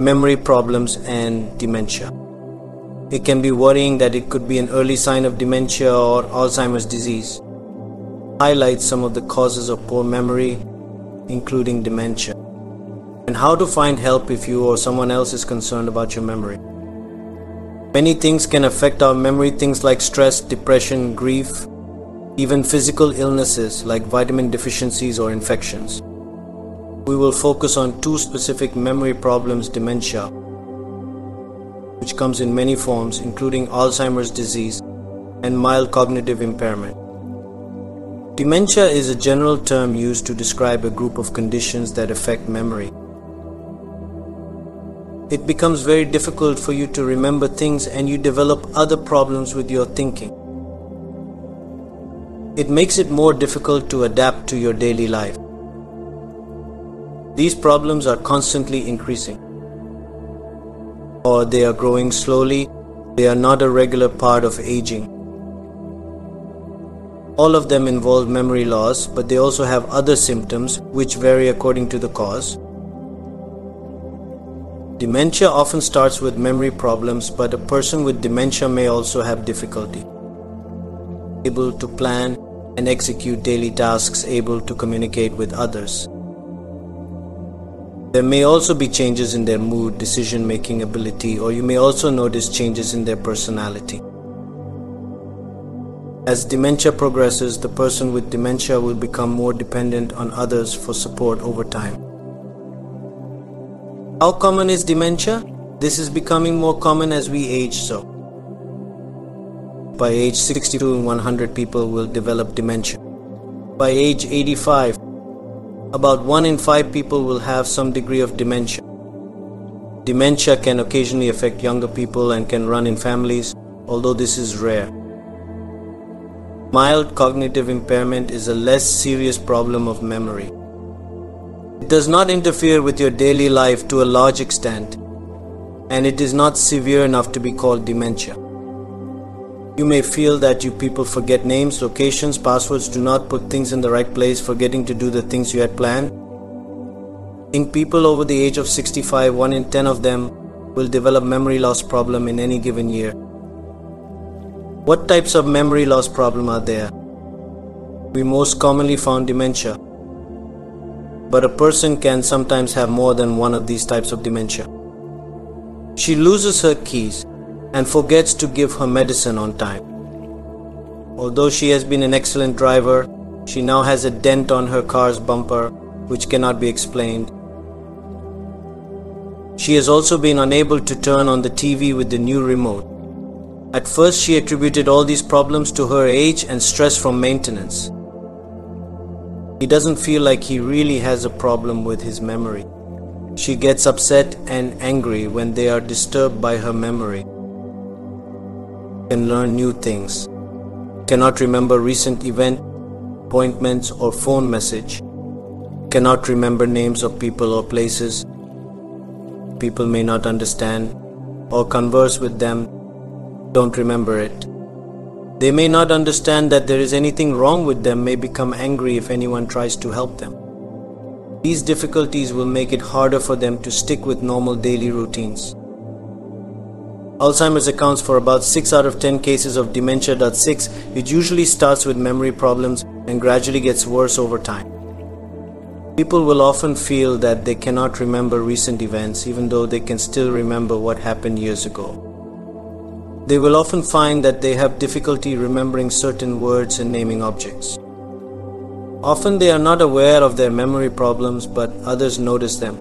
memory problems, and dementia. It can be worrying that it could be an early sign of dementia or Alzheimer's disease. Highlights some of the causes of poor memory, including dementia, and how to find help if you or someone else is concerned about your memory. Many things can affect our memory, things like stress, depression, grief, even physical illnesses like vitamin deficiencies or infections. We will focus on two specific memory problems dementia, which comes in many forms, including Alzheimer's disease and mild cognitive impairment. Dementia is a general term used to describe a group of conditions that affect memory. It becomes very difficult for you to remember things and you develop other problems with your thinking. It makes it more difficult to adapt to your daily life. These problems are constantly increasing. Or they are growing slowly, they are not a regular part of aging. All of them involve memory loss, but they also have other symptoms which vary according to the cause. Dementia often starts with memory problems, but a person with dementia may also have difficulty able to plan and execute daily tasks, able to communicate with others. There may also be changes in their mood, decision making ability, or you may also notice changes in their personality. As dementia progresses, the person with dementia will become more dependent on others for support over time. How common is dementia? This is becoming more common as we age so. By age 62, 100 people will develop dementia. By age 85, about 1 in 5 people will have some degree of dementia. Dementia can occasionally affect younger people and can run in families, although this is rare. Mild cognitive impairment is a less serious problem of memory. It does not interfere with your daily life to a large extent, and it is not severe enough to be called dementia. You may feel that you people forget names, locations, passwords, do not put things in the right place, forgetting to do the things you had planned. In people over the age of 65, 1 in 10 of them will develop memory loss problem in any given year. What types of memory loss problem are there? We most commonly found dementia. But a person can sometimes have more than one of these types of dementia. She loses her keys, and forgets to give her medicine on time. Although she has been an excellent driver, she now has a dent on her car's bumper which cannot be explained. She has also been unable to turn on the TV with the new remote. At first, she attributed all these problems to her age and stress from maintenance. He doesn't feel like he really has a problem with his memory. She gets upset and angry when they are disturbed by her memory can learn new things, cannot remember recent event, appointments or phone message, cannot remember names of people or places, people may not understand or converse with them, don't remember it. They may not understand that there is anything wrong with them, may become angry if anyone tries to help them. These difficulties will make it harder for them to stick with normal daily routines. Alzheimer's accounts for about 6 out of 10 cases of dementia. 6, it usually starts with memory problems and gradually gets worse over time. People will often feel that they cannot remember recent events even though they can still remember what happened years ago. They will often find that they have difficulty remembering certain words and naming objects. Often they are not aware of their memory problems, but others notice them.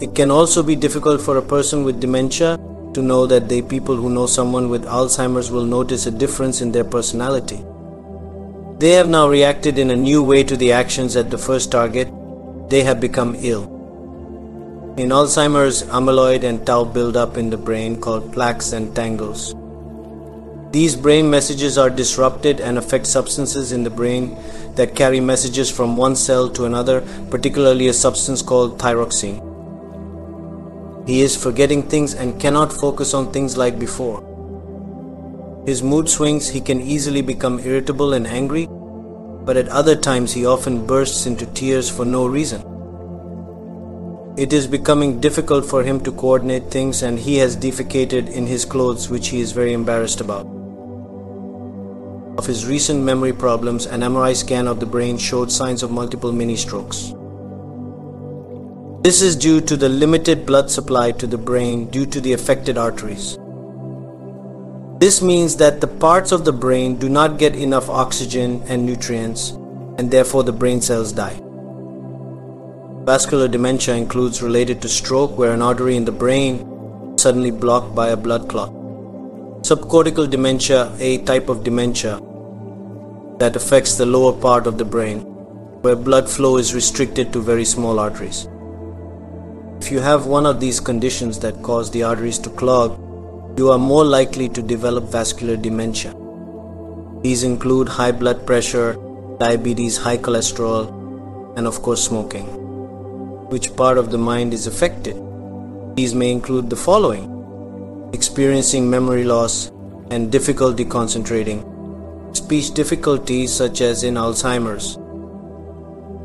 It can also be difficult for a person with dementia to know that they people who know someone with Alzheimer's will notice a difference in their personality. They have now reacted in a new way to the actions at the first target. They have become ill. In Alzheimer's, amyloid and tau build up in the brain called plaques and tangles. These brain messages are disrupted and affect substances in the brain that carry messages from one cell to another, particularly a substance called thyroxine. He is forgetting things and cannot focus on things like before. His mood swings, he can easily become irritable and angry, but at other times he often bursts into tears for no reason. It is becoming difficult for him to coordinate things and he has defecated in his clothes which he is very embarrassed about. Of his recent memory problems, an MRI scan of the brain showed signs of multiple mini strokes. This is due to the limited blood supply to the brain due to the affected arteries. This means that the parts of the brain do not get enough oxygen and nutrients, and therefore the brain cells die. Vascular dementia includes related to stroke where an artery in the brain suddenly blocked by a blood clot. Subcortical dementia, a type of dementia that affects the lower part of the brain, where blood flow is restricted to very small arteries. If you have one of these conditions that cause the arteries to clog, you are more likely to develop vascular dementia. These include high blood pressure, diabetes, high cholesterol, and of course smoking. Which part of the mind is affected? These may include the following experiencing memory loss and difficulty concentrating, speech difficulties such as in Alzheimer's,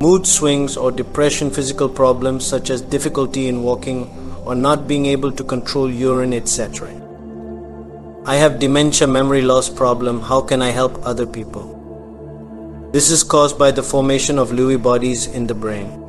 mood swings or depression, physical problems such as difficulty in walking or not being able to control urine, etc. I have dementia memory loss problem. How can I help other people? This is caused by the formation of Lewy bodies in the brain.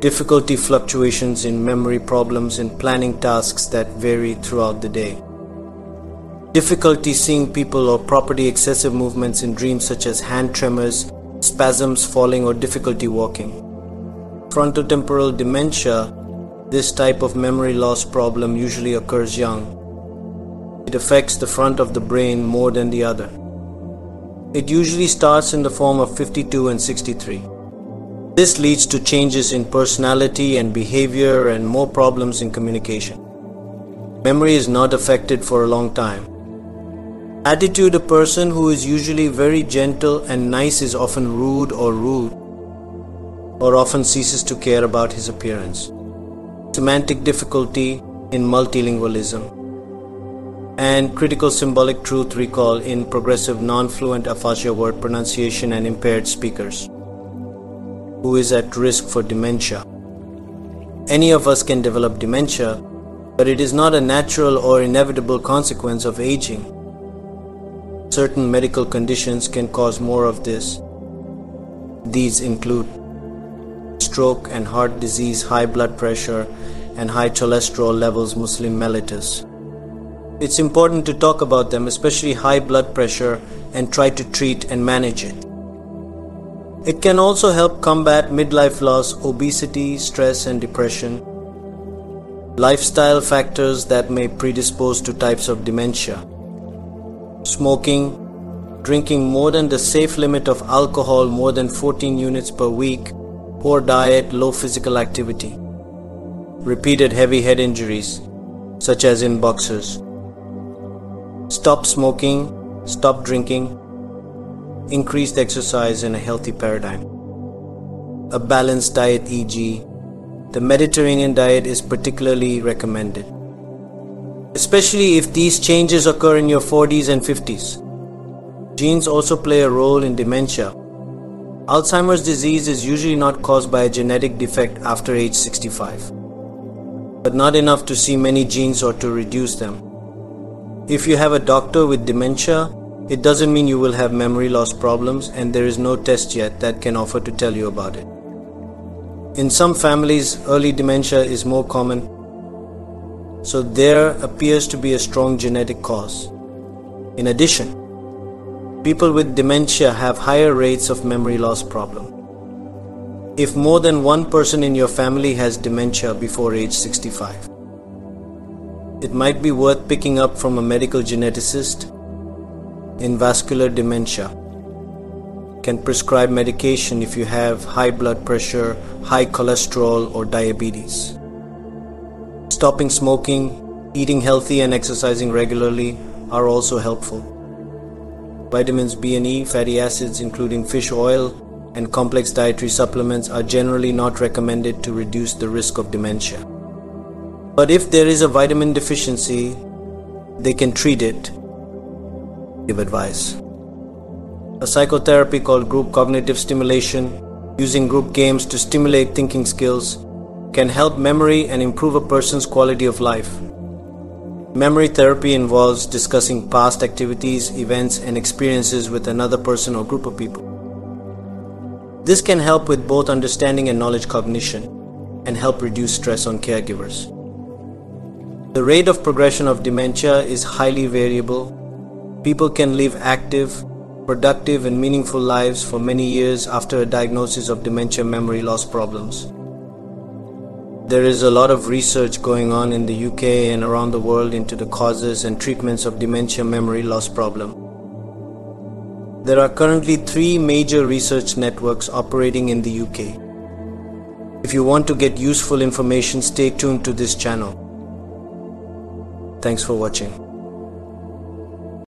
Difficulty fluctuations in memory problems in planning tasks that vary throughout the day. Difficulty seeing people or property excessive movements in dreams such as hand tremors, spasms, falling, or difficulty walking. Frontotemporal dementia, this type of memory loss problem usually occurs young. It affects the front of the brain more than the other. It usually starts in the form of 52 and 63. This leads to changes in personality and behavior and more problems in communication. Memory is not affected for a long time. Attitude A person who is usually very gentle and nice is often rude or rude or often ceases to care about his appearance. Semantic difficulty in multilingualism and critical symbolic truth recall in progressive non-fluent aphasia word pronunciation and impaired speakers who is at risk for dementia. Any of us can develop dementia, but it is not a natural or inevitable consequence of aging. Certain medical conditions can cause more of this. These include stroke and heart disease, high blood pressure, and high cholesterol levels, Muslim mellitus. It's important to talk about them, especially high blood pressure, and try to treat and manage it. It can also help combat midlife loss, obesity, stress, and depression, lifestyle factors that may predispose to types of dementia, smoking, drinking more than the safe limit of alcohol more than 14 units per week, poor diet, low physical activity, repeated heavy head injuries, such as in boxers stop smoking, stop drinking, increased exercise, in a healthy paradigm. A balanced diet, e.g., the Mediterranean diet is particularly recommended, especially if these changes occur in your 40s and 50s. Genes also play a role in dementia. Alzheimer's disease is usually not caused by a genetic defect after age 65, but not enough to see many genes or to reduce them. If you have a doctor with dementia, it doesn't mean you will have memory loss problems and there is no test yet that can offer to tell you about it. In some families, early dementia is more common, so there appears to be a strong genetic cause. In addition, people with dementia have higher rates of memory loss problem. If more than one person in your family has dementia before age 65, it might be worth picking up from a medical geneticist in vascular dementia. Can prescribe medication if you have high blood pressure, high cholesterol, or diabetes. Stopping smoking, eating healthy, and exercising regularly are also helpful. Vitamins B and E, fatty acids, including fish oil, and complex dietary supplements are generally not recommended to reduce the risk of dementia. But if there is a vitamin deficiency, they can treat it, give advice. A psychotherapy called group cognitive stimulation, using group games to stimulate thinking skills, can help memory and improve a person's quality of life. Memory therapy involves discussing past activities, events, and experiences with another person or group of people. This can help with both understanding and knowledge cognition and help reduce stress on caregivers. The rate of progression of dementia is highly variable. People can live active, productive, and meaningful lives for many years after a diagnosis of dementia memory loss problems. There is a lot of research going on in the UK and around the world into the causes and treatments of dementia memory loss problem. There are currently three major research networks operating in the UK. If you want to get useful information, stay tuned to this channel. Thanks for watching.